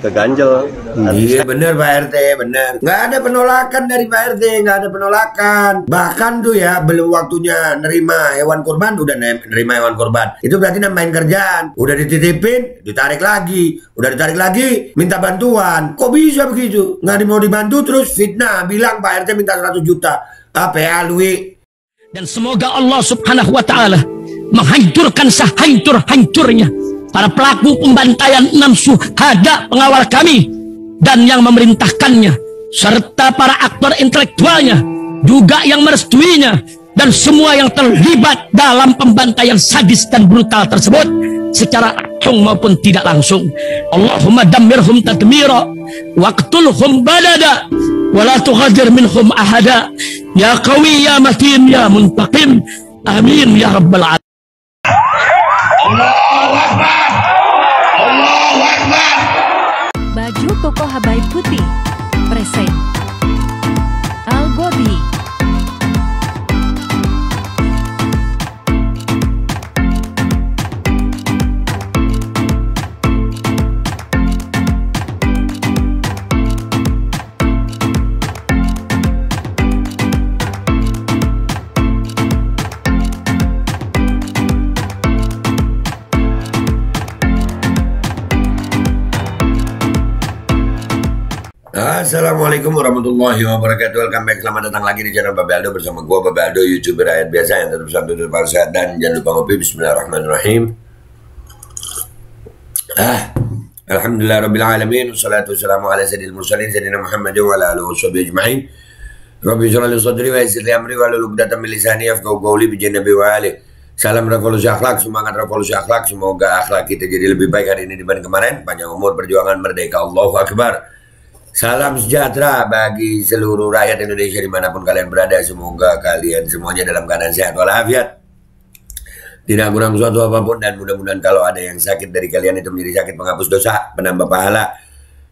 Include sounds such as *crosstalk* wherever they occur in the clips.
keganjel. Iya. Bener Pak RT bener. Nggak ada penolakan dari Pak RT Nggak ada penolakan. Bahkan tuh ya belum waktunya nerima hewan kurban Udah ne- nerima hewan kurban. Itu berarti nambahin kerjaan. Udah dititipin ditarik lagi. Udah ditarik lagi minta bantuan. Kok bisa begitu? Nggak mau dibantu terus fitnah. Bilang Pak RT minta 100 juta. Apa ya Lui dan semoga Allah Subhanahu wa taala menghancurkan sehancur-hancurnya para pelaku pembantaian enam suhada pengawal kami dan yang memerintahkannya serta para aktor intelektualnya juga yang merestuinya dan semua yang terlibat dalam pembantaian sadis dan brutal tersebut secara langsung maupun tidak langsung. Allahumma dammirhum tadmira waqtulhum badada wala tughadir minhum ahada. Ya qawi ya matin ya muntaqim amin ya rabbal alamin Assalamualaikum warahmatullahi wabarakatuh Welcome back, selamat datang lagi di channel Babe Aldo Bersama gua Babe Aldo, youtuber rakyat biasa Yang tetap santai dan sehat Dan jangan lupa ngopi, bismillahirrahmanirrahim Ah, Alhamdulillah Rabbil Alamin Wassalatu wassalamu ala sayyidil mursalin Sayyidina Muhammad wa ala alihi wa ajma'in Rabbi surah li sadri wa yassir li amri wa lalu lugdatan min lisani yafqahu qawli bi nabi wa ali. Salam revolusi akhlak, semangat revolusi akhlak. Semoga akhlak kita jadi lebih baik hari ini dibanding kemarin. Panjang umur, perjuangan merdeka. Allahu Akbar. Salam sejahtera bagi seluruh rakyat Indonesia di mana pun kalian berada. Semoga kalian semuanya dalam keadaan sehat walafiat. Tidak kurang suatu apa pun dan mudah-mudahan kalau ada yang sakit dari kalian itu menjadi sakit penghapus dosa, penambah pahala.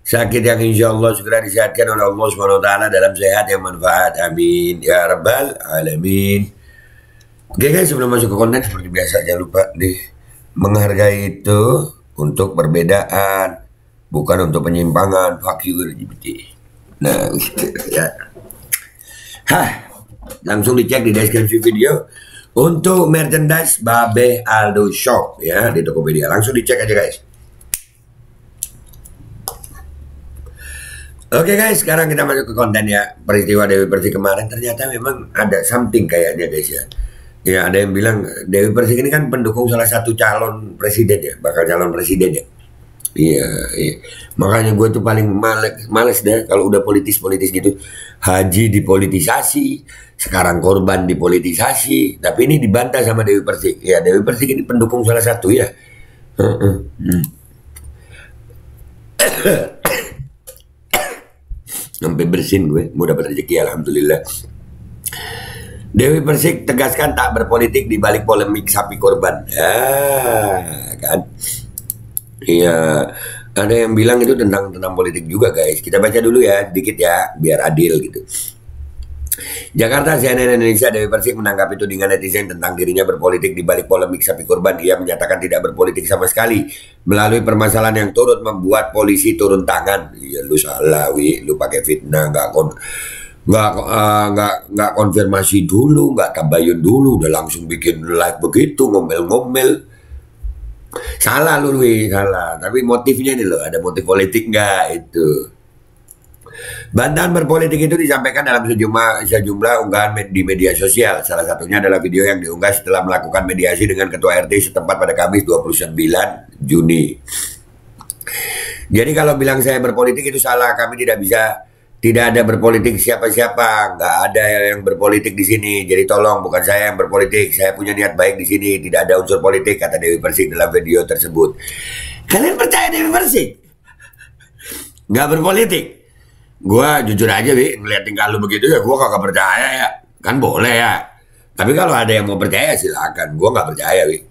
Sakit yang insya Allah segera disehatkan oleh Allah SWT dalam sehat yang manfaat. Amin. Ya Rabbal Alamin. Oke guys, sebelum masuk ke konten seperti biasa jangan lupa nih menghargai itu untuk perbedaan, bukan untuk penyimpangan. You LGBT. Nah, *laughs* gitu ya. Hah, langsung dicek di deskripsi video untuk merchandise Babe Aldo Shop ya di Tokopedia. Langsung dicek aja guys. Oke guys, sekarang kita masuk ke konten ya peristiwa Dewi Persik kemarin ternyata memang ada something kayaknya guys ya. Ya ada yang bilang Dewi Persik ini kan pendukung salah satu calon presiden ya, bakal calon presiden ya. Iya, iya. Makanya gue tuh paling males, males deh kalau udah politis-politis gitu. Haji dipolitisasi, sekarang korban dipolitisasi. Tapi ini dibantah sama Dewi Persik. Ya Dewi Persik ini pendukung salah satu ya. Heeh. Hmm. *coughs* Sampai bersin gue, mau dapat rezeki alhamdulillah. Dewi Persik tegaskan tak berpolitik di balik polemik sapi korban. Ya, kan? Iya, ada yang bilang itu tentang tentang politik juga guys. Kita baca dulu ya, sedikit ya, biar adil gitu. Jakarta CNN Indonesia Dewi Persik menanggapi tudingan netizen tentang dirinya berpolitik di balik polemik sapi korban. Ia menyatakan tidak berpolitik sama sekali melalui permasalahan yang turut membuat polisi turun tangan. Iya lu salah, wi, lu pakai fitnah, nggak kon nggak eh, nggak nggak konfirmasi dulu, nggak tabayun dulu, udah langsung bikin live begitu ngomel-ngomel. Salah lu, Wi, salah. Tapi motifnya ini loh, ada motif politik nggak itu? Bantahan berpolitik itu disampaikan dalam sejumlah sejumlah unggahan med- di media sosial. Salah satunya adalah video yang diunggah setelah melakukan mediasi dengan Ketua RT setempat pada Kamis 29 Juni. Jadi kalau bilang saya berpolitik itu salah, kami tidak bisa tidak ada berpolitik siapa-siapa, nggak ada yang berpolitik di sini. Jadi tolong bukan saya yang berpolitik, saya punya niat baik di sini, tidak ada unsur politik kata Dewi Persik dalam video tersebut. Kalian percaya Dewi Persik? Nggak berpolitik? Gua jujur aja, ngeliat tingkah lu begitu ya gua kagak percaya ya. Kan boleh ya. Tapi kalau ada yang mau percaya silakan. Gua nggak percaya, Wi.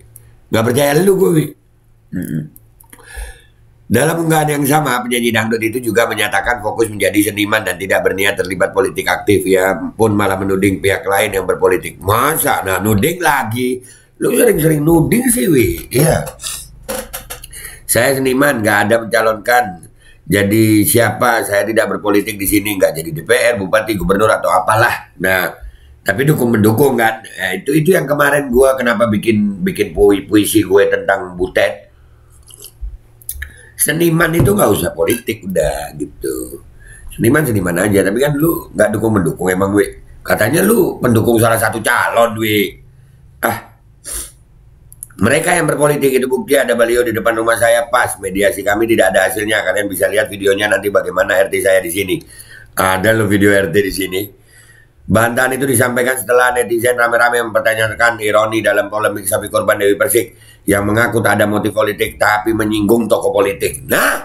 Nggak percaya lu gua, Wi. Mm-mm. Dalam unggahan yang sama, penyanyi dangdut itu juga menyatakan fokus menjadi seniman dan tidak berniat terlibat politik aktif. Ya pun malah menuding pihak lain yang berpolitik. Masa? Nah, nuding lagi. Lu sering-sering nuding sih, Wi. Iya. Saya seniman, nggak ada mencalonkan jadi siapa saya tidak berpolitik di sini nggak jadi DPR bupati gubernur atau apalah nah tapi dukung mendukung kan nah, itu itu yang kemarin gue kenapa bikin bikin pui puisi gue tentang butet seniman itu nggak usah politik udah gitu seniman seniman aja tapi kan lu nggak dukung mendukung emang gue katanya lu pendukung salah satu calon gue ah mereka yang berpolitik itu bukti ada beliau di depan rumah saya pas mediasi kami tidak ada hasilnya. Kalian bisa lihat videonya nanti bagaimana RT saya di sini. Ada lo video RT di sini. Bantahan itu disampaikan setelah netizen rame-rame mempertanyakan ironi dalam polemik sapi korban Dewi Persik yang mengaku tak ada motif politik tapi menyinggung tokoh politik. Nah,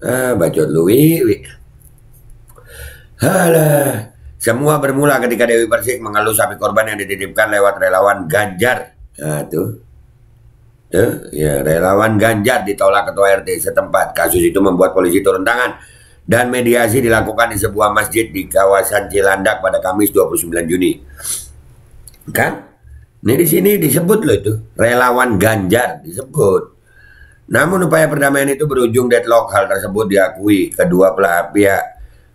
ah, bacot lu, wi. Halah. Semua bermula ketika Dewi Persik mengeluh sapi korban yang dititipkan lewat relawan Ganjar Nah, tuh. Tuh, ya relawan Ganjar ditolak ketua RT setempat. Kasus itu membuat polisi turun tangan dan mediasi dilakukan di sebuah masjid di kawasan Cilandak pada Kamis 29 Juni. Kan? Ini di sini disebut loh itu, relawan Ganjar disebut. Namun upaya perdamaian itu berujung deadlock. Hal tersebut diakui kedua pihak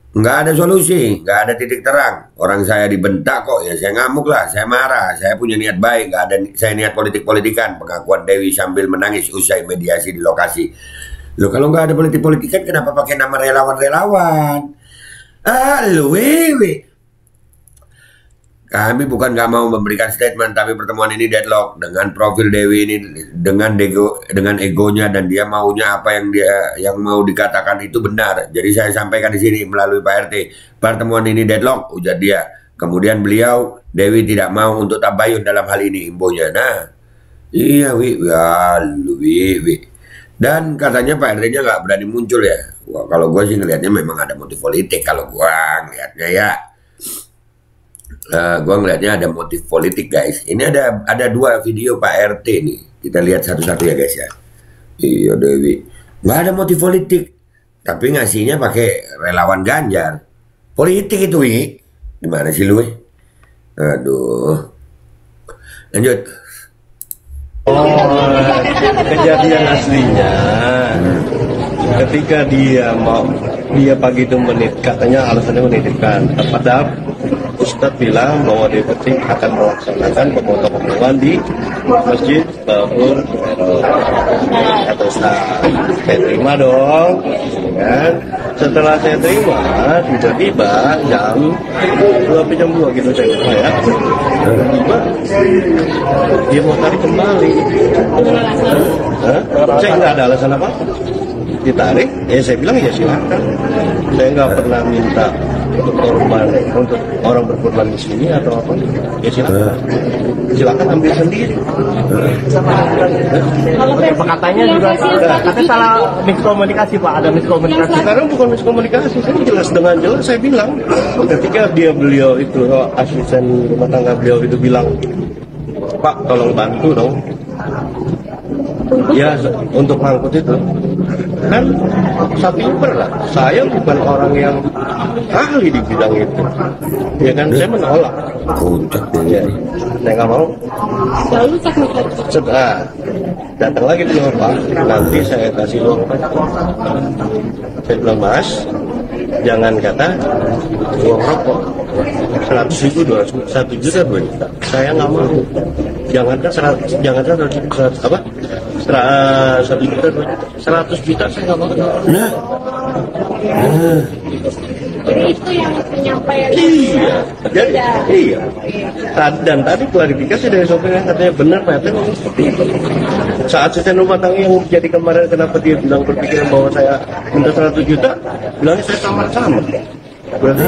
nggak ada solusi, nggak ada titik terang. Orang saya dibentak kok, ya saya ngamuk lah, saya marah, saya punya niat baik, nggak ada saya niat politik-politikan. Pengakuan Dewi sambil menangis usai mediasi di lokasi. Lo kalau nggak ada politik-politikan, kenapa pakai nama relawan-relawan? Ah, lu wewe. Kami bukan nggak mau memberikan statement, tapi pertemuan ini deadlock dengan profil Dewi ini dengan ego dengan egonya dan dia maunya apa yang dia yang mau dikatakan itu benar. Jadi saya sampaikan di sini melalui Pak RT, pertemuan ini deadlock, ujar dia. Kemudian beliau Dewi tidak mau untuk tabayun dalam hal ini imbonya. Nah, iya wi, ya wi, wi. Dan katanya Pak RT-nya nggak berani muncul ya. Wah, kalau gue sih ngelihatnya memang ada motif politik kalau gue ngelihatnya ya uh, eh, gue ngelihatnya ada motif politik guys. Ini ada ada dua video Pak RT nih. Kita lihat satu-satu ya guys ya. Iya Dewi. Nggak ada motif politik. Tapi ngasihnya pakai relawan Ganjar. Politik itu wi. Gimana sih lu? Aduh. Lanjut. Oh, kejadian aslinya. Ketika dia mau dia pagi itu menit katanya alasannya menitipkan padahal Ustadz bilang bahwa DPT akan melaksanakan pemotong-pemotongan di Masjid Bahur atau saya terima dong. Kan? Setelah saya terima tiba-tiba jam dua jam dua gitu saya terima ya. Tiba dia mau tarik kembali. Hah? saya nggak ada alasan apa. Ditarik? Ya saya bilang ya silakan. Saya nggak pernah minta untuk korban untuk orang berkorban di sini atau apa? Ya silakan. Silakan ambil sendiri. Kalau katanya juga katanya salah miskomunikasi pak. Ada miskomunikasi. sekarang bukan miskomunikasi saya jelas dengan jelas saya bilang. Ketika dia beliau itu asisten rumah tangga beliau itu bilang Pak tolong bantu dong ya untuk angkut itu. Kan sapi lah. Saya bukan orang yang ahli di bidang itu. Ya kan saya menolak. Ya, saya nggak mau. Setelah datang lagi di pak. Nanti saya kasih uang. Saya bilang mas jangan kata uang rokok. Seratus ribu dua satu juta dua juta. Saya nggak mau. Jangankan seratus jangankan seratus apa satu juta dua juta. Seratus juta saya nggak mau nah nah. Jadi itu yang penyampaian. Iya. Jadi iya. dan tadi klarifikasi dari sopirnya katanya benar Pak seperti itu. Saat saya rumah tangga yang jadi kemarin kenapa dia bilang berpikiran bahwa saya minta 100 juta? Bilangnya saya sama-sama. Berarti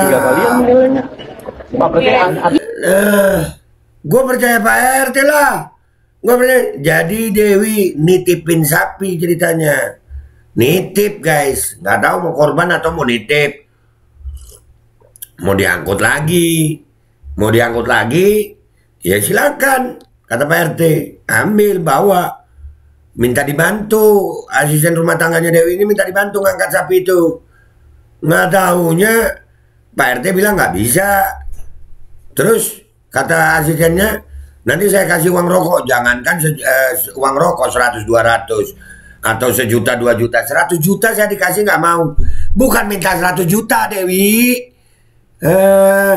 tiga kalian nilainya Pak berarti uh, gue percaya Pak RT lah percaya jadi Dewi nitipin sapi ceritanya. Nitip guys. Nggak tahu mau korban atau mau nitip. Mau diangkut lagi. Mau diangkut lagi? Ya silakan kata Pak RT ambil bawa. Minta dibantu. Asisten rumah tangganya Dewi ini minta dibantu ngangkat sapi itu. Nggak tahunya Pak RT bilang nggak bisa. Terus kata asistennya nanti saya kasih uang rokok jangankan uh, uang rokok 100 200 atau sejuta dua juta, seratus juta saya dikasih nggak mau. Bukan minta seratus juta Dewi. Eh,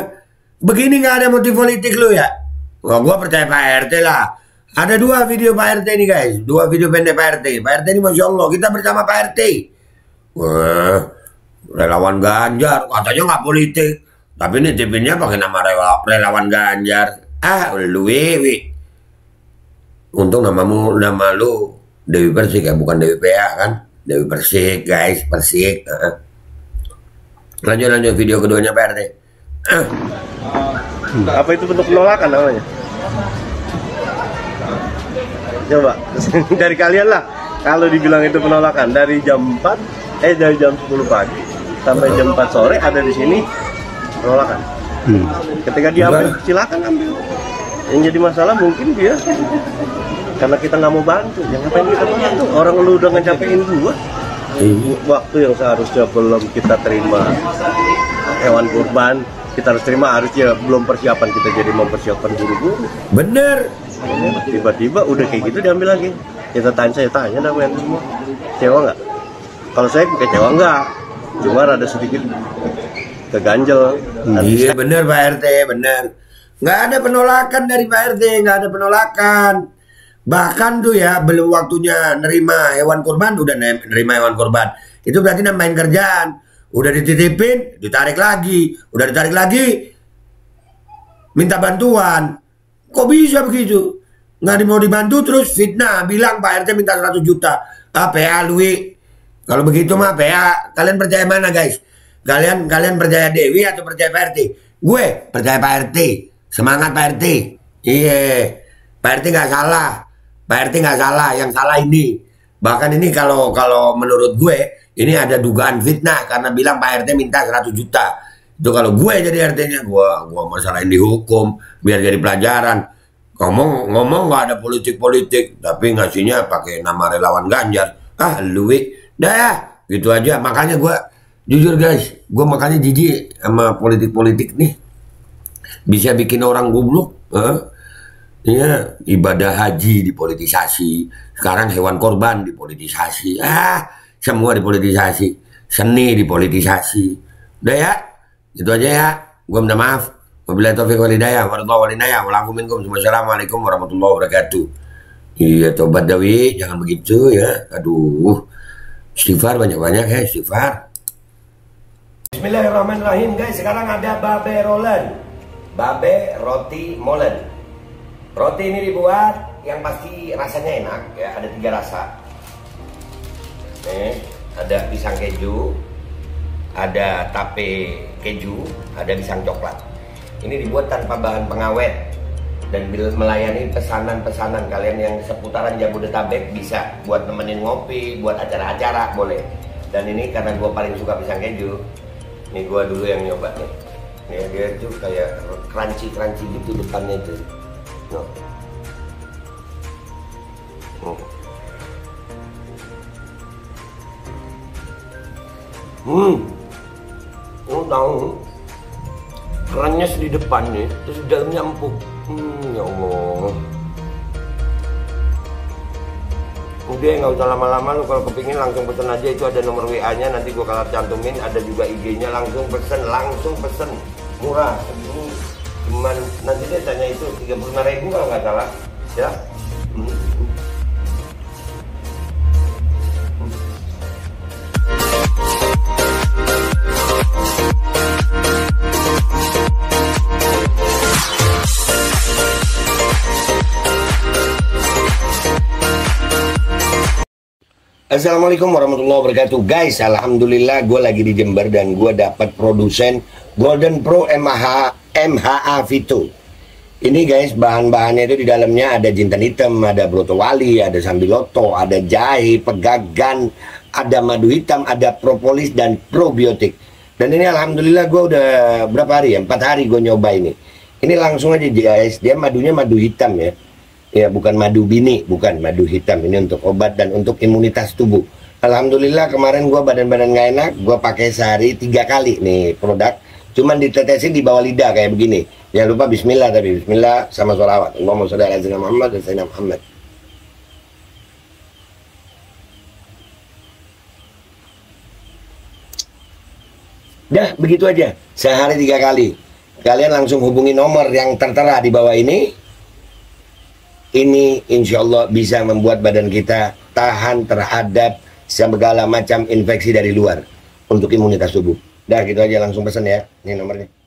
begini nggak ada motif politik lu ya? Wah, gua percaya Pak RT lah. Ada dua video Pak RT ini guys, dua video pendek Pak RT. Pak RT ini masya Allah kita bersama Pak RT. Wah, relawan Ganjar katanya nggak politik, tapi ini tipinnya pakai nama rela- relawan Ganjar. Ah, lu Wiwi. Untung namamu nama lu Dewi Persik ya, bukan Dewi PA kan? Dewi Persik guys, Persik. Lanjut lanjut video keduanya Pak RT. Ah. Apa itu bentuk penolakan namanya? Coba *laughs* dari kalian lah. Kalau dibilang itu penolakan dari jam 4 eh dari jam 10 pagi sampai jam 4 sore ada di sini penolakan. Ketika diambil Gimana? silakan ambil. Yang jadi masalah mungkin dia karena kita nggak mau bantu. Ya ngapain kita bantu? Orang lu udah ngecapein gua. Iya. Waktu yang seharusnya belum kita terima hewan kurban kita harus terima harusnya belum persiapan kita jadi mempersiapkan buru-buru Bener. tiba-tiba udah kayak gitu diambil lagi kita tanya saya tanya dah yang semua kecewa nggak kalau saya kecewa nggak cuma ada sedikit keganjel Iya bener Pak RT, bener. Nggak ada penolakan dari Pak RT, nggak ada penolakan. Bahkan tuh ya belum waktunya nerima hewan kurban, udah ne- nerima hewan kurban. Itu berarti nambahin kerjaan. Udah dititipin, ditarik lagi. Udah ditarik lagi, minta bantuan. Kok bisa begitu? Nggak mau dibantu terus fitnah, bilang Pak RT minta 100 juta. Ah, PA Lui. Kalau begitu mah PA, kalian percaya mana guys? Kalian kalian percaya Dewi atau percaya Pak RT? Gue percaya Pak RT. Semangat Pak RT. Iya. Pak RT nggak salah. Pak RT nggak salah. Yang salah ini. Bahkan ini kalau kalau menurut gue ini ada dugaan fitnah karena bilang Pak RT minta 100 juta. Itu kalau gue jadi RT-nya gue gua masalahin dihukum biar jadi pelajaran. Ngomong ngomong nggak ada politik-politik tapi ngasihnya pakai nama relawan Ganjar. Ah, lu Wi. dah ya, gitu aja. Makanya gue jujur guys, gue makanya jijik sama politik-politik nih. Bisa bikin orang goblok. eh. Iya, ibadah haji dipolitisasi. Sekarang hewan korban dipolitisasi. Ah, semua dipolitisasi. Seni dipolitisasi. Udah ya, itu aja ya. Gue minta maaf. Wabillahi taufiq wal hidayah. Warahmatullahi wabarakatuh. Wassalamualaikum warahmatullahi wabarakatuh. Iya, tobat Dawi. Jangan begitu ya. Aduh. Istighfar banyak-banyak ya, istighfar. Bismillahirrahmanirrahim guys. Sekarang ada babe rolen. Babe roti molen. Roti ini dibuat yang pasti rasanya enak ya, ada tiga rasa. Nih, ada pisang keju, ada tape keju, ada pisang coklat. Ini dibuat tanpa bahan pengawet dan bil- melayani pesanan-pesanan kalian yang seputaran Jabodetabek bisa buat nemenin ngopi, buat acara-acara boleh. Dan ini karena gue paling suka pisang keju, nih gue dulu yang nyoba nih. Nih dia tuh kayak crunchy-crunchy gitu depannya tuh. No. Oh. Hmm. Oh tahu. Kerannya di depan nih, terus dalamnya empuk. Hmm, ya Allah. Udah nggak usah lama-lama lu. Kalau kepingin langsung pesen aja itu ada nomor WA-nya nanti gua kalau cantumin ada juga IG-nya langsung pesen langsung pesen. Murah segini cuman nanti dia tanya itu 35 ribu kalau nggak salah. Ya? Hmm. Assalamualaikum warahmatullahi wabarakatuh. Guys, Alhamdulillah gue lagi di Jember dan gue dapat produsen Golden Pro MH, MHA Vito. Ini guys, bahan-bahannya itu di dalamnya ada jintan hitam, ada broto wali, ada sambiloto, ada jahe, pegagan, ada madu hitam, ada propolis dan probiotik. Dan ini Alhamdulillah gue udah berapa hari ya? Empat hari gue nyoba ini. Ini langsung aja guys, dia madunya madu hitam ya ya bukan madu bini, bukan madu hitam ini untuk obat dan untuk imunitas tubuh. Alhamdulillah kemarin gue badan-badan gak enak, gue pakai sehari tiga kali nih produk. Cuman ditetesin di bawah lidah kayak begini. Jangan lupa Bismillah tapi Bismillah sama sholawat. Allahumma sholli ala Sayyidina Muhammad dan Sayyidina Muhammad. Dah begitu aja sehari tiga kali. Kalian langsung hubungi nomor yang tertera di bawah ini ini insya Allah bisa membuat badan kita tahan terhadap segala macam infeksi dari luar untuk imunitas tubuh. Dah gitu aja langsung pesan ya. Ini nomornya.